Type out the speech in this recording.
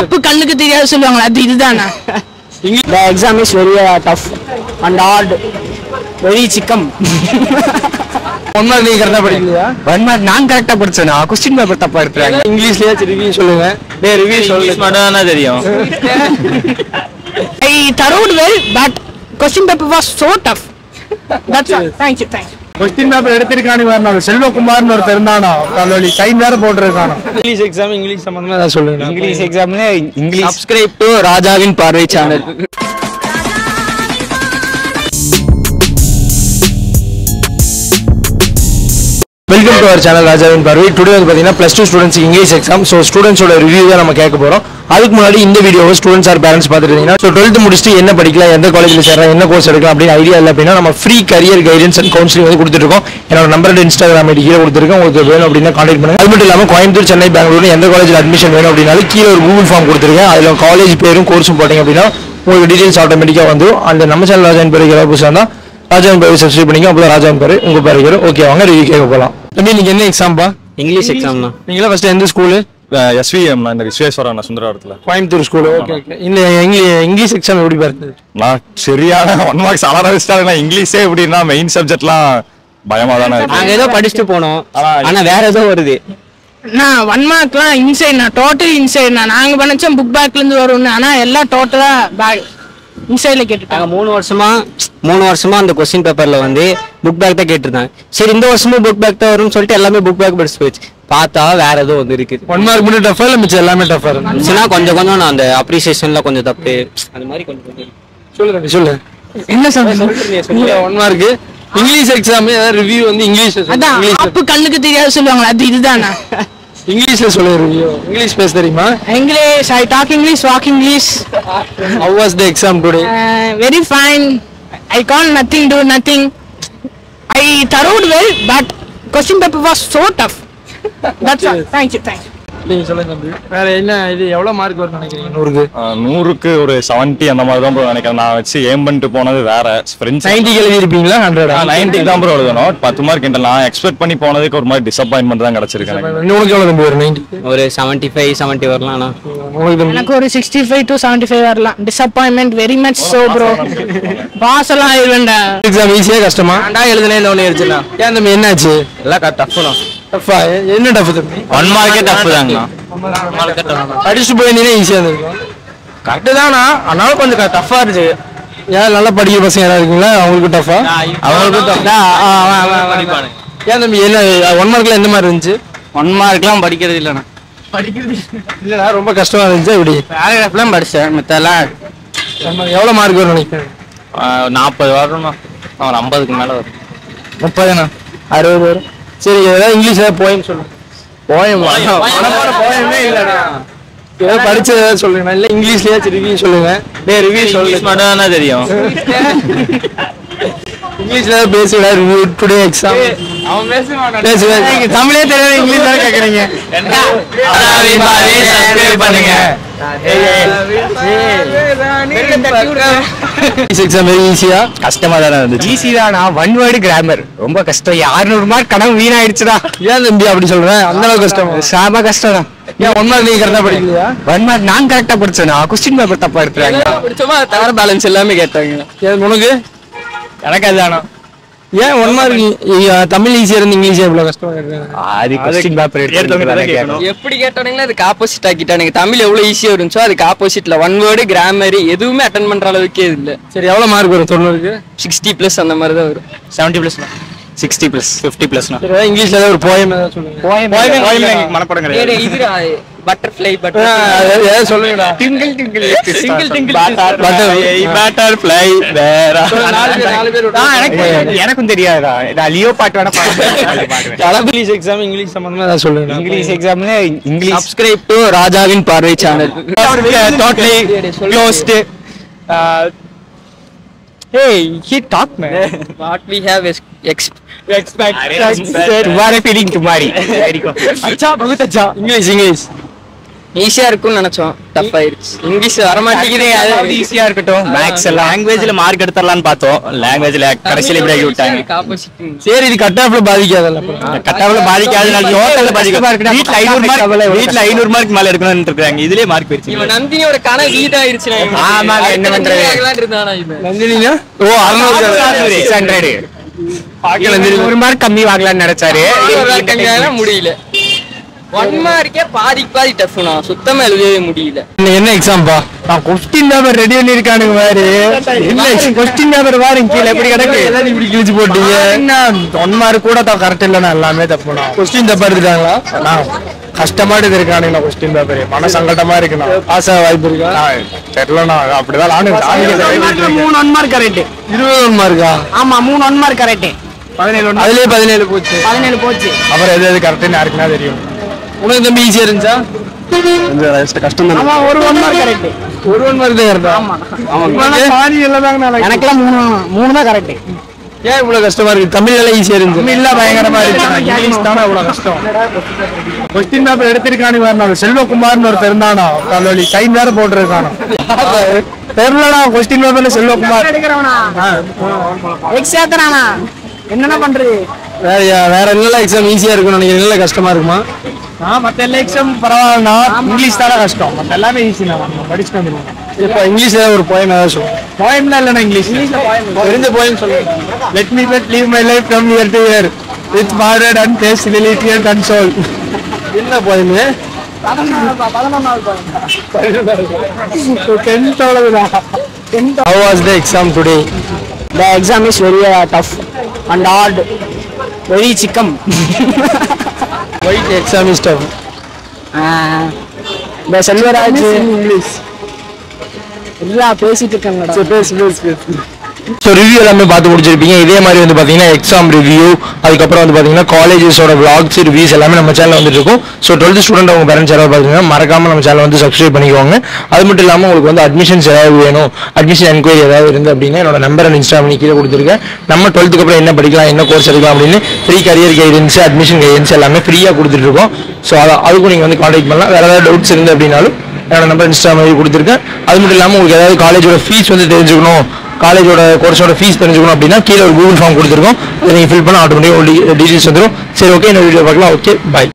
தப்பு கண்ணுக்கு தெரியாது சொல்லுவாங்களா? அது இதுதானா? The exam is very uh, tough and hard. Very chicken. One mark நீங்க கரெக்டா படிக்கலையா? நான் கரெக்டா படிச்சேனா? கொஸ்டின் பேப்பர் தப்பா எடுத்துறாங்க. இங்கிலீஷ்லயே ரிவ்யூ சொல்லுங்க. டே ரிவ்யூ சொல்லுங்க மட்டும் தெரியும்? I wrote well but question paper was so tough that's all thank you thank you question paper எடுத்திருக்கானு வரணும் செல்வகுமார்னு ஒருத்தர் இருந்தானோ? தள்ளி கை வேற போட்டிருக்கானோ? இங்கிலீஷ் எக்ஸாம் இங்கிலீஷ் சம்பந்தமா ஏதாவது சொல்லுங்க. இங்கிலீஷ் எக்ஸாம்ல இங்கிலீஷ் சப்ஸ்கிரைப் டு ராஜாவின் பார்வை channel welcome to our channel ராஜாவின் பார்வை டுடே வந்து பார்த்தீங்கன்னா plus two students English exam so ஸ்டூடெண்ட்ஸோட review தான் நம்ம கேட்க போகிறோம் அதுக்கு முன்னாடி இந்த வீடியோவை ஸ்டூடெண்ட்ஸ் ஆர் பேரண்ட்ஸ் பார்த்துட்டு இருந்தீங்கன்னா ஸோ டுவெல்த் முடிச்சுட்டு என்ன படிக்கலாம் எந்த காலேஜில் சேரலாம் என்ன கோர்ஸ் எடுக்கலாம் அப்படின்னு ஐடியா இல்லை அப்படின்னா நம்ம free career guidance and counselling வந்து கொடுத்துருக்கோம் என்னோட நம்பர் இன்ஸ்டாகிராம் ஐடி கீழே கொடுத்துருக்கோம் உங்களுக்கு வேணும் அப்படின்னா கான்டாக்ட் பண்ணுங்க. அது மட்டும் இல்லாமல் கோயம்புத்தூர் சென்னை பெங்களூர் எந்த காலேஜில் அட்மிஷன் வேணும் அப்படின்னாலும் கீழே ஒரு கூகுள் ஃபார்ம் கொடுத்துருக்கேன். அதில் காலேஜ் பேரும் கோர்ஸும் போட்டீங்க அப்படின்னா உங்களுக்கு டீட்டெயில்ஸ் ஆட்டோமேட்டிக்காக வந்து அந்த நம்ம சேனல் ராஜாவின் பேருக்கு ஏதாவது புதுசாக இருந்தால் ராஜாவின் பேர் சப்ஸ்கிரைப் பண்ணிக்கோ அப்போ ராஜாவின் பேர் உங்கள் பேர் ஓகே வாங்க ரிவ்யூ கேட்க போகலாம் தம்பி நீங்கள் என்ன எக்ஸாம்பா இங்கிலீஷ் எக்ஸாம் தான் நீங்களா ஃபர்ஸ்ட் எந்த ஸ்கூலு எஸ்விஎம் நான் இந்த Visweswaran சுந்தரவரத்தில் Coimbatore school okay okay English exam எப்படி பாருங்க நான் சரியான ஒன் மார்க்ஸ் அலாரம் வச்சுட்டாங்க இங்கிலீஷே எப்படின்னா மெயின் சப்ஜெக்ட்லாம் பயமா தானே இருக்கு. நாங்க ஏதோ படிச்சுட்டு போனோம். ஆனா ஆனா வேற ஏதோ வருது. நான் ஒன் மார்க்லாம் இன்சைட் நான் டோட்டல் இன்சைட் நான் நாங்க பண்ணச்சோம் புக் பேக்ல இருந்து வரும்னு. ஆனா எல்லாம் டோட்டலா பேக் இன்சைட்ல கேட்டுட்டாங்க. மூணு வருஷமா மூணு வருஷமா அந்த கொஸ்டின் பேப்பர்ல வந்து புக் பேக் தான் கேட்டிருந்தாங்க. சரி இந்த வருஷமும் புக் பேக் தான் வரும்னு சொல்லிட்டு எல்லாமே புக் பேக் படிச்சு போயிடுச்சு. பார்த்தா வேற ஏதோ வந்து இருக்குது ஒன் மார்க் மட்டும் டஃபா இல்லை மிச்சம் எல்லாமே டஃபா இருக்கு இருந்துச்சுன்னா கொஞ்சம் கொஞ்சம் நான் அந்த அப்ரிசியேஷன்ல கொஞ்சம் தப்பு. அந்த மாதிரி கொஞ்சம் கொஞ்சம். சொல்லு சொல்லு. என்ன சொல்லுங்க one mark English exam review வந்து இங்கிலீஷ் அதான் தப்பு கண்ணுக்கு தெரியாது சொல்லுவாங்களா அது இதுதானா? இங்கிலீஷ்ல சொல்லு ரிவ்யூ இங்கிலீஷ் பேச தெரியுமா? English I talk English walk English how was the exam today very fine I can nothing to nothing I wrote well but question paper was so tough that's all thank you thank you நீங்க சொல்லுங்க தம்பி. வேற என்ன இது எவ்வளவு mark வரும்னு நினைக்கிறீங்க? நூறுக்கு. நூறுக்கு ஒரு 70 அந்த மாதிரி தான் ப்ரோ நினைக்கிறேன். நான் வச்சு ஏம் பண்ணிட்டு போனது வேற. ஃப்ரெண்ட்ஸ் நைன்டி எழுதி இருப்பீங்களா ஹண்ட்ரட் நைன்டி தான் ப்ரோ எழுதணும். பத்து மார்க் நான் எக்ஸ்பெக்ட் பண்ணி போனதுக்கு ஒரு மாதிரி டிசப்பாயின்மெண்ட் தான் கிடைச்சிருக்கு எனக்கு. உனக்கு எவ்வளவு தம்பி வரும்? நைன்டி ஒரு செவன்ட்டி ஃபைவ் செவன்ட்டி வரலாம் எனக்கு ஒரு sixty five to seventy five வரலாம். Disappointment very much so bro pass எல்லாம் ஆயிடுவேன்டா எக்ஸாம் ஈஸியா கஷ்டமா? ரெண்டா எழுதுனே இந்த ஒன்று எடுத்துலாம் ஏன் தம்பி என்னாச்சு? எல்லாம் டஃப் தான். டஃபா என்ன டஃப் தம்பி? ஒன் மார்க்கே தப்பு தாங்கண்ணா. படிச்சுட்டு போயிருந்தீங்கன்னா ஈஸியா இருந்திருக்கும். கரெக்டு தானா ஆனாலும் கொஞ்சம் டஃப்பா இருந்துச்சு. ஏன் நல்லா படிக்கிற பசங்க யாராவது இருக்கீங்களா? அவங்களுக்கு டஃபா அவங்களுக்கு tough. ஏன் தம்பி என்ன ஒன் மார்க்ல எந்த மாதிரி இருந்துச்சு? ஒன் மார்க்லாம் படிக்கிறது இல்லைண்ணா இல்லடா ரொம்ப கஷ்டமா இருந்துச்சு இப்படி பேராகிராஃப்லாம் படித்தேன் மித்தெல்லாம் எவ்வளவு மார்க் வரும் நினைக்கிறேன் நாற்பது வரணும் ஒரு ஐம்பதுக்கு மேல வரும். முப்பதுண்ணா அறுபது வரும். சரி ஏதாவது இங்கிலீஷ் ஏதாவது போயம் சொல்லு. போயம் போயமே இல்லடா. ஏதாவது படிச்சு ஏதாவது சொல்லுங்க. இல்ல இங்கிலீஷ்லயே ரிவ்யூ சொல்லுங்க. டே ரிவ்யூ சொல்லுங்க மட்டும் தானே தெரியும். இங்கிலீஷ்ல ஏதாவது பேசுடா ரிவ்யூ டுடே எக்ஸாம் தமிழே தெரியாது இங்கிலீஷ் தானே கேக்குறீங்க? பண்ணுங்க. கஷ்டமா தானே இருந்துச்சு. ஈஸி தானா ஒன் வேர்டு கிராமர் ரொம்ப கஷ்டம். யாருநூறு மார்க் கனவு வீணாயிடுச்சுடா. ஏன் தம்பி அப்படி சொல்றேன் அந்த அளவுக்கு கஷ்டம்? சாம கஷ்டம் தான். ஏன் ஒன் மார்க் நீங்க கரெக்டா படிக்கலையா? ஒன் மார்க் நான் கரெக்டா படிச்சேனா? கொஸ்டின் பேப்பர் தப்பா எடுத்துறாங்க பிடிச்சோமா? தவிர பேலன்ஸ் எல்லாமே கேட்டாங்க. உனக்கு? எனக்கு அதுதானா? ஏன் ஒன் மார்க் தமிழ் ஈஸியா இருந்து இங்கிலீஷ் எவ்வளவு கஷ்டமா கேக்குறாங்க அது கொஸ்டின் பேப்பர் எடுத்து எப்படி கேட்டானுங்களோ அதுக்கு ஆப்போசிட் ஆக்கிட்டானுங்க. தமிழ் எவ்வளவு ஈஸியா இருந்துச்சோ அதுக்கு ஆப்போசிட்ல ஒன் வேர்டு கிராமர் எதுவுமே அட்டன் பண்ற அளவுக்கே இல்ல. சரி எவ்வளவு மார்க் வரும் தொண்ணூறுக்கு? சிக்ஸ்டி பிளஸ் அந்த மாதிரி தான் வரும் seventy plus sixty plus fifty பிளஸ்னா சரி ஏதாவது இங்கிலீஷ்ல ஏதாவது ஒரு போயம் ஏதாவது சொல்லுங்க. மனப்படம் ஏடே, இதுடா பட்டர்ஃப்ளை ஆ, பட்டர் ஏதாவது ஏதாவது சொல்லுங்கடா. டிங்கிள் டிங்கிள் டிங்கிள் டிங்கிள் பட்டர்ஃப்ளை வேற நாலு பேர் நாலு பேர் எனக்கு எனக்கும் தெரியாதுடா நான் லியோ பாட்டு வேணா பாடுறேன் இங்கிலீஷ் எக்ஸாம் இங்கிலீஷ் சம்பந்தமா ஏதாவது சொல்லுங்க. இங்கிலீஷ் எக்ஸாம்ல இங்கிலீஷ். சப்ஸ்கிரைப் டு ராஜாவின் பார்வை channel totally closed hey he talk man. What we have ex expect success English English ஈஸியா இருக்கும்னு நினைச்சோம். டஃப் இங்கிலீஷ் வர மாட்டேங்குது. அது ஈஸியா இருக்கட்டும். மேக்ஸ் எல்லாம். லாங்குவேஜ்ல மார்க் எடுத்துறலாம்னு பார்த்தோம். லாங்குவேஜ்ல கடைசியில இப்படி ஆகி விட்டாங்க. சரி இது கட் ஆஃப்ல பாதிக்காதல்ல கட்டாப்புல ஆஃப்ல பாதிக்காது நான் டோட்டல்ல வீட்டுல வீட்ல மார்க் வீட்ல 500 மார்க் மேல இருக்கணும்னு இருக்காங்க இதுலயே மார்க் போயிருச்சு நந்தினியோட கன வீட் ஆயிருச்சு ஆமா என்ன பண்றது? நந்தினியா ஓ 600 ஒரு மார்க் கம்மி வாங்கலாம்னு நினைச்சாரு. முடியல. ஒன் மார்க்கே பாதிக்கு பாதி டஃப்னா சுத்தமா எழுதவே முடியல. என்ன- என்ன எக்ஸாம்பா நான் கொஸ்டின் பேப்பர் ரெடி பண்ணிருக்கானுங்க பாரு. இல்ல கொஸ்டின் பேப்பர் பாருங்க கீழே எப்படி கிடக்கு? எல்லாரும் இப்படி கிழிச்சு போட்டீங்க ஒன் மார்க் கூட தான் கரெக்ட் இல்லைண்ணா எல்லாமே தப்புண்ணா. கொஸ்டின் தப்பா எடுத்துட்டாங்களா? நான் கஷ்டமா எடுத்திருக்கானுங்க கொஸ்டின் பேப்பர் மன சங்கடமா இருக்குண்ணா. ஆக வாய்ப்பு இருக்கா? தெரியலண்ணா. அப்படிதான் நானும் மூணு ஒன் மார்க் கரெக்ட் இருபது ஒன் மார்க்கா ஆமா மூணு ஒன் மார்க் கரெக்ட் பதினேழு அதுலயே பதினேழு போச்சு. பதினேழு போச்சு. அப்புறம் எது எது கரெக்ட்னு யாருக்குன்னா தெரியும். உனக்கு தம்பி ஈஸியா இருந்துச்சா? கஷ்டம் ஆமா ஒரு ஒன் மார்க் கரெக்ட் ஒரு ஒன் மார்க் தான் இல்லதாங்க எனக்கெல்லாம் மூணு மூணு தான் கரெக்ட் ஏன் இவ்வளவு கஷ்டமா இருக்கு? தமிழ் எல்லாம் ஈஸியா இருந்துச்சு இல்ல பயங்கரமா இருந்துச்சு இங்கிலீஷ் தானே இவ்வளவு கஷ்டம். கொஸ்டின் பேப்பர் எடுத்திருக்கானு வரணும் செல்வகுமார்னு ஒருத்தர் இருந்தானோ? கல்லூரி டைம் வேற போட்டிருக்கானோ. தெரியலடா கொஸ்டின் பேப்பர்ல செல்வகுமார். எக்ஸாத்தரானா என்னென்ன பண்றது? வேற வேற என்னெல்லாம் எக்ஸாம் ஈஸியா இருக்கும் நினைக்கிறேன் என்னெல்லாம் கஷ்டமா இருக்குமா? ஆ மத்த எல்லா எக்ஸாம் பரவாயில்லண்ணா. இங்கிலீஷ் தானே கஷ்டம். மத்த எல்லாமே ஈஸி நம்ம படிச்சுட்டு வந்துருவோம். இப்போ இங்கிலீஷ்ல ஒரு போயம் ஏதாவது சொல்லுங்க போயம்லாம் இல்லைண்ணா இங்கிலீஷ் தெரிஞ்ச போயம் சொல்லுங்க let me but leave my life from year to year with mortared and facility and console என்ன poem How was the exam today? The exam is very uh, tough and hard, very chicken. Why the exam is tough? Uh, the Selvaraj English. இல்ல பேசிட்டு இருக்காங்கடா பேசு பேசு பேசு. So review எல்லாமே பார்த்து முடிச்சிருப்பீங்க. இதே மாதிரி வந்து பார்த்தீங்கன்னா எக்ஸாம் ரிவ்யூ அதுக்கப்புறம் வந்து பார்த்தீங்கன்னா காலேஜஸோட vlogs ரிவ்யூஸ் எல்லாமே நம்ம சேனல் வந்துட்டு இருக்கும். ஸோ டுவெல்த் ஸ்டூடெண்ட் அவங்க பேரண்ட்ஸ் யாராவது பார்த்தீங்கன்னா மறக்காம நம்ம சேனல் வந்து சப்ஸ்கிரைப் பண்ணிக்கோங்க. அது மட்டும் இல்லாமல் உங்களுக்கு வந்து அட்மிஷன்ஸ் ஏதாவது வேணும் அட்மிஷன் என்கொயரி ஏதாவது இருந்து அப்படின்னா என்னோட நம்பர் அண்ட் இன்ஸ்டா பண்ணி கீழே கொடுத்துருக்கேன். நம்ம டுவெல்த்துக்கு அப்புறம் என்ன படிக்கலாம் என்ன கோர்ஸ் எடுக்கலாம் அப்படின்னு free career guidance admission guidance எல்லாமே ஃப்ரீயாக கொடுத்துட்டு இருக்கோம். ஸோ அதை அதுக்கும் நீங்கள் வந்து காண்டாக்ட் பண்ணலாம். வேறு ஏதாவது டவுட்ஸ் இருந்து அப்படின்னாலும் என்னோட நம்பர் இன்ஸ்டா மாதிரி கொடுத்துருக்கேன். அது மட்டும் இல்லாமல் உங்களுக்கு ஏதாவது காலேஜோட ஃபீஸ் வந்து தெரிஞ்சுக்கணும் காலேஜோட கோர்ஸோட ஃபீஸ் தெரிஞ்சுக்கணும் அப்படின்னா கீழே ஒரு கூகுள் ஃபார்ம் கொடுத்துருக்கோம். அதை நீங்கள் ஃபில் பண்ண ஆட்டோமேட்டிக்காக டீட்டெயில்ஸ் வந்துடும் சரி ஓகே இந்த வீடியோ பார்க்கலாம். Okay bye